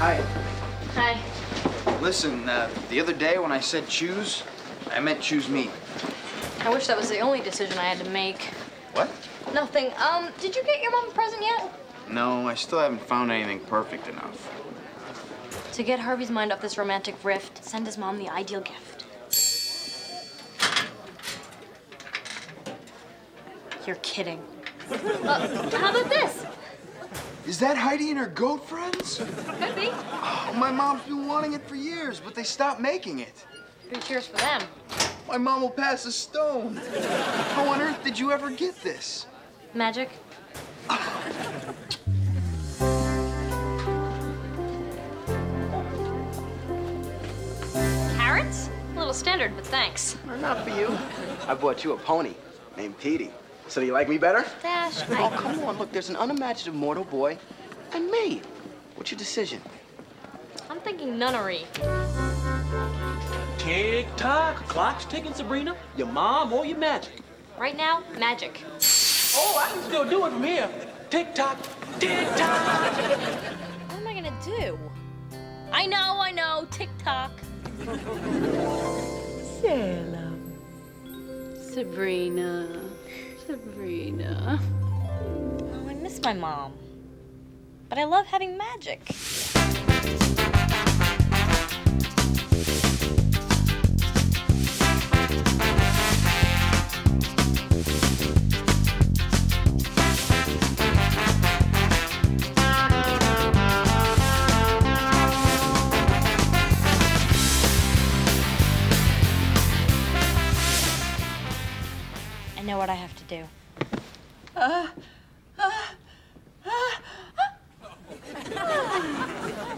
Hi. Hi. Listen, uh, the other day when I said choose, I meant choose me. I wish that was the only decision I had to make. What? Nothing. Um, did you get your mom a present yet? No, I still haven't found anything perfect enough. To get Harvey's mind off this romantic rift, send his mom the ideal gift. You're kidding. Uh, how about this? Is that Heidi and her goat friends? Could be. Oh, my mom's been wanting it for years, but they stopped making it. Three cheers for them. My mom will pass a stone. How on earth did you ever get this? Magic. Carrots? A little standard, but thanks. Not for you. I bought you a pony named Petey. So do you like me better? Dash, Oh, come on. Look, there's an unimaginative mortal boy and me. What's your decision? I'm thinking nunnery. Tick tock, clock's ticking, Sabrina. Your mom or your magic. Right now, magic. Oh, I can still do it from here. Tick tock, tick tock. What am I gonna do? I know, I know, tick-tock. Salem. Sabrina. Sabrina. Oh, I miss my mom. But I love having magic. Know what I have to do.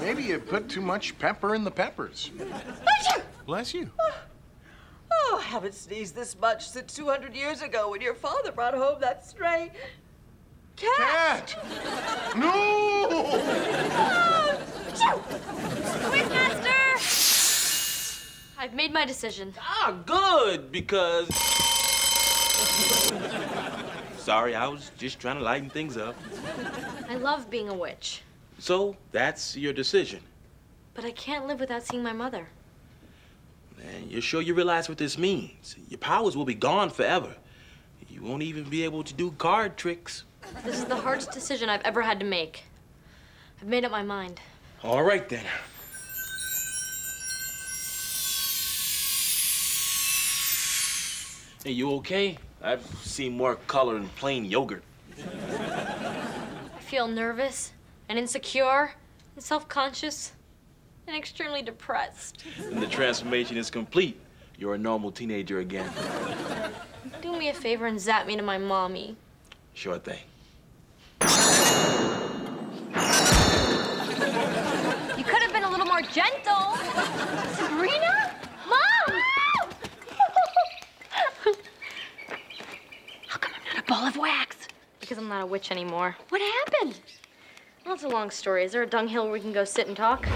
Maybe you put too much pepper in the peppers. Bless you. Oh, I haven't sneezed this much since 200 years ago when your father brought home that stray cat. Cat! No! Quizmaster! I've made my decision. Ah, good, because. Sorry, I was just trying to lighten things up. I love being a witch, So, that's your decision. but I can't live without seeing my mother. And you're sure you realize what this means? Your powers will be gone forever. You won't even be able to do card tricks. This is the hardest decision I've ever had to make. I've made up my mind. All right, then. Hey, you okay? I've seen more color in plain yogurt. I feel nervous and insecure and self-conscious and extremely depressed. And the transformation is complete. You're a normal teenager again. Do me a favor and zap me to my mommy. Sure thing. You could have been a little more gentle. Sabrina? Mom! How come I'm not a ball of wax? Because I'm not a witch anymore. What happened? Well, it's a long story. Is there a dunghill where we can go sit and talk?